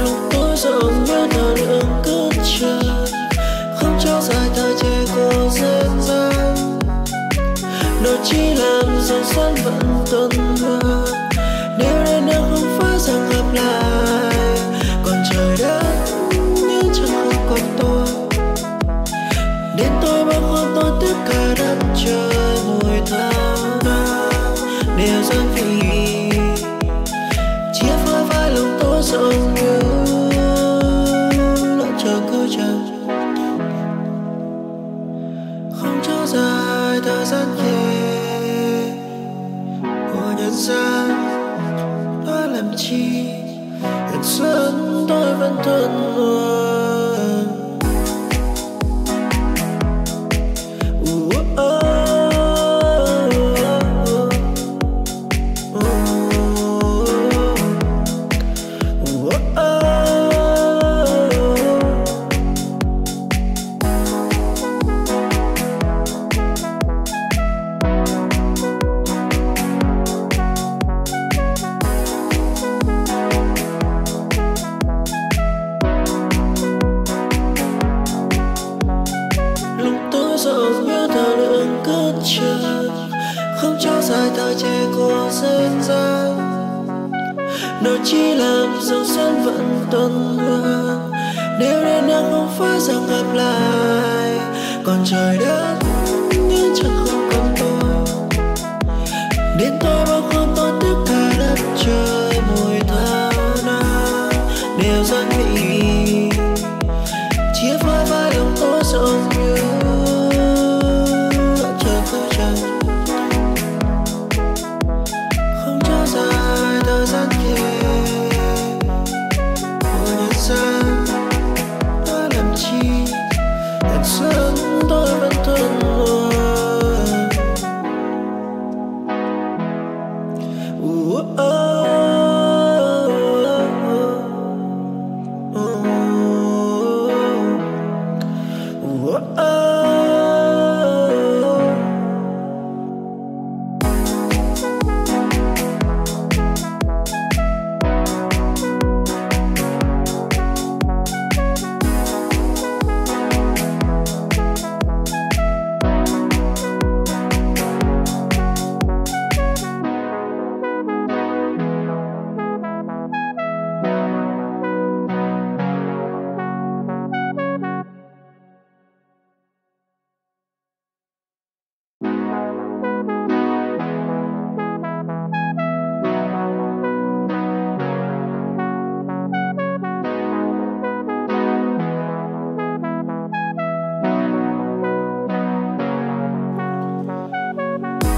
lúc tối rộng như thờ lượng cứ trời không cho dài thời trẻ cô duyên dáng nó chỉ làm dòng xoắn vẫn tuần hoàn dài thời gian về của nhân gian nói làm chi? Nhân sớm tôi vẫn thân hoàn lượng không cho dài thời trẻ của dân gian nó chỉ làm dòng xuân vẫn tuần hoàn nếu đến đâu không phải rằng gặp lại còn trời đất nhưng chẳng không còn tôi đến tôi bao không tôi tất cả đất trời mùi thơ nào đều dần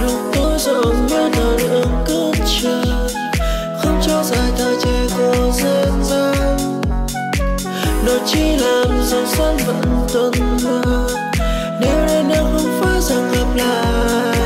lúc tối rộng như thờ đường cất trời, không cho dài thời trẻ cô dân gian nó chỉ làm dòng xoắn vẫn tuần hoàn nếu đây đâu không phải rằng gặp lại.